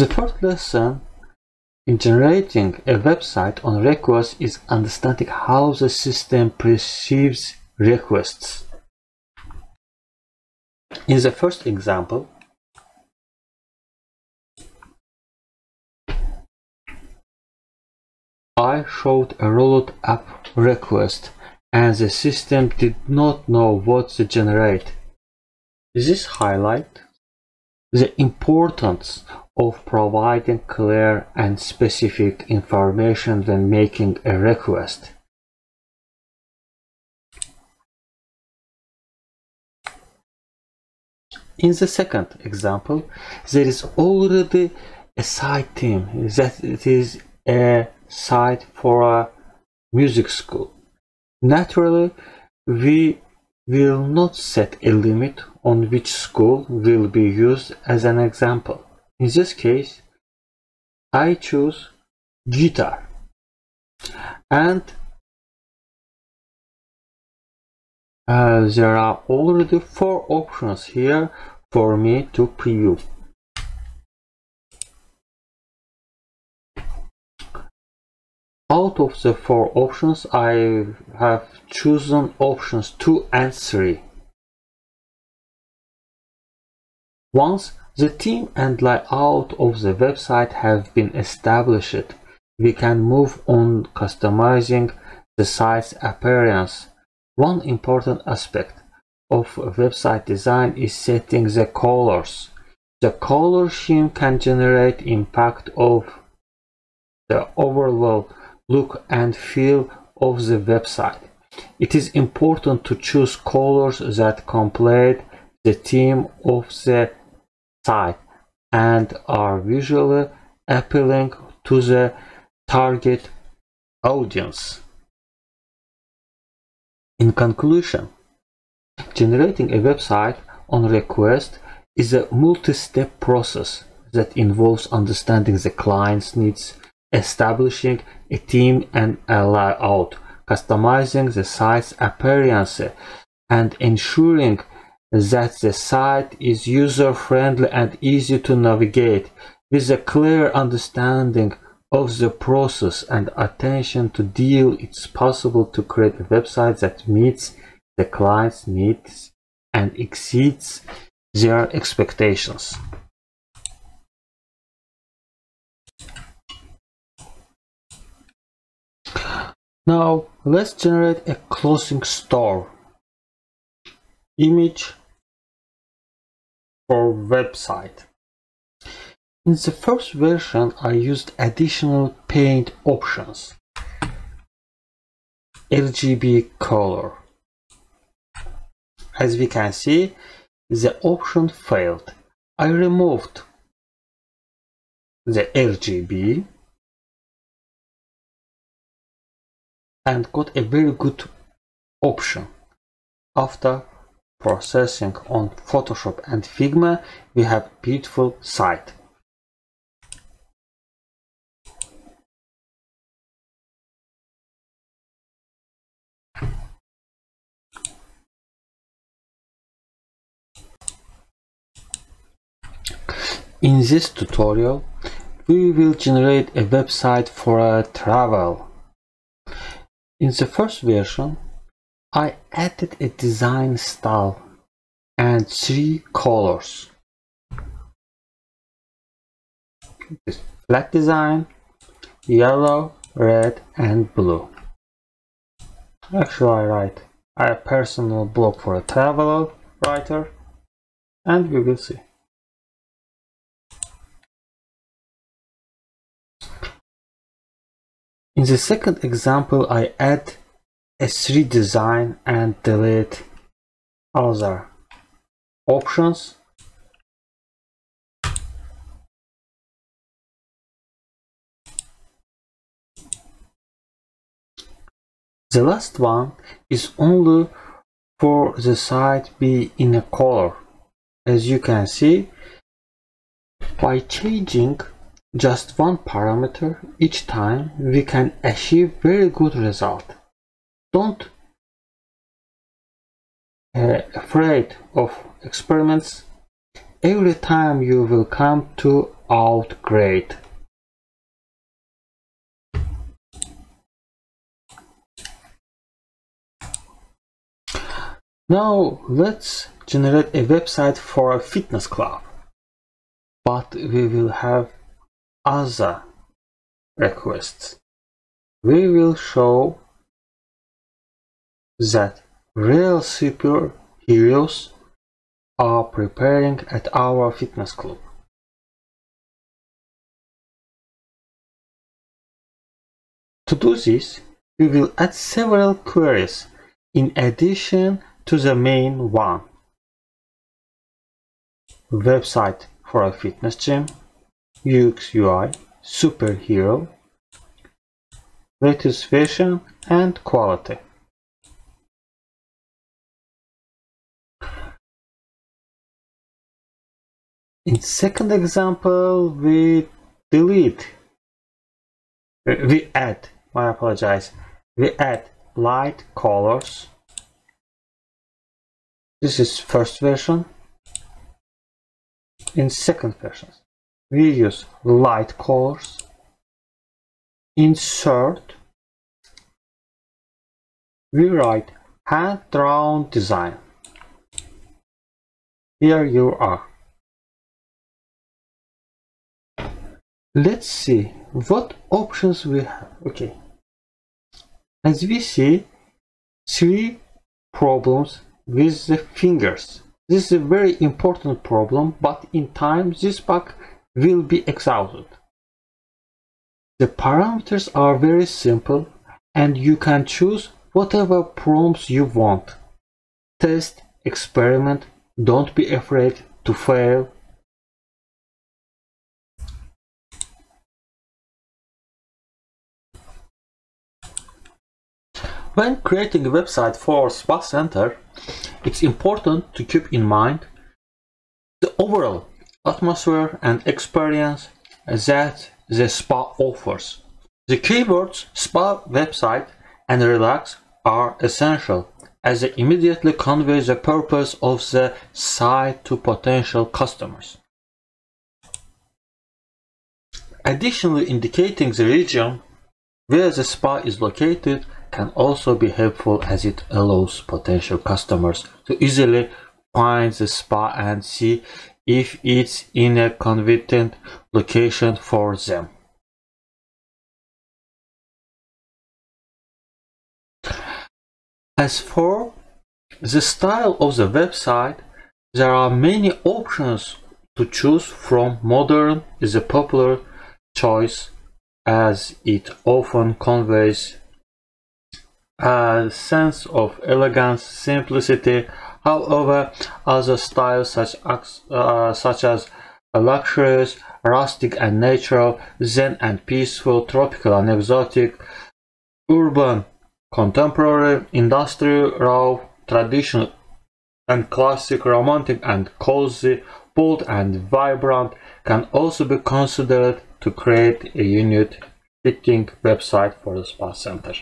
The first lesson um, in generating a website on request is understanding how the system perceives requests. In the first example, I showed a rolled up request and the system did not know what to generate. This highlight the importance of providing clear and specific information when making a request. In the second example, there is already a site team that it is a site for a music school. Naturally, we will not set a limit on which school will be used as an example. In this case, I choose guitar and uh, there are already four options here for me to preview. Out of the four options, I have chosen options 2 and 3. Once the theme and layout of the website have been established, we can move on customizing the site's appearance. One important aspect of website design is setting the colors. The color scheme can generate impact of the overall look and feel of the website. It is important to choose colors that complete the theme of the site and are visually appealing to the target audience. In conclusion, generating a website on request is a multi-step process that involves understanding the client's needs, establishing a theme and a layout, customizing the site's appearance, and ensuring that the site is user-friendly and easy to navigate. With a clear understanding of the process and attention to detail, it's possible to create a website that meets the client's needs and exceeds their expectations. Now let's generate a closing store image for website. In the first version I used additional paint options. RGB color. As we can see, the option failed. I removed the RGB and got a very good option. After processing on Photoshop and Figma, we have beautiful site. In this tutorial, we will generate a website for a travel in the first version, I added a design style and three colors. This flat design, yellow, red and blue. Actually I write a personal blog for a traveler writer and we will see. In the second example, I add a 3 design and delete other options. The last one is only for the side be in a color. As you can see, by changing just one parameter each time we can achieve very good result don't uh, afraid of experiments every time you will come to out great. Now let's generate a website for a fitness club. But we will have other requests. We will show that real superheroes are preparing at our fitness club. To do this, we will add several queries in addition to the main one. Website for a fitness gym, UX UI, superhero, latest version and quality. In second example, we delete, uh, we add, I apologize, we add light colors. This is first version. In second version, we use light colors, insert, we write hand-drawn design. Here you are. Let's see what options we have. Okay. As we see, three problems with the fingers. This is a very important problem, but in time this bug will be exhausted. The parameters are very simple and you can choose whatever prompts you want. Test, experiment, don't be afraid to fail When creating a website for Spa Center, it's important to keep in mind the overall atmosphere and experience that the spa offers. The keywords spa website and relax are essential as they immediately convey the purpose of the site to potential customers. Additionally, indicating the region where the spa is located can also be helpful as it allows potential customers to easily find the spa and see if it's in a convenient location for them. As for the style of the website, there are many options to choose from. Modern is a popular choice as it often conveys a sense of elegance, simplicity. However, other styles such as, uh, such as luxurious, rustic and natural, zen and peaceful, tropical and exotic, urban, contemporary, industrial, raw, traditional and classic, romantic and cozy, bold and vibrant can also be considered to create a unique fitting website for the spa center.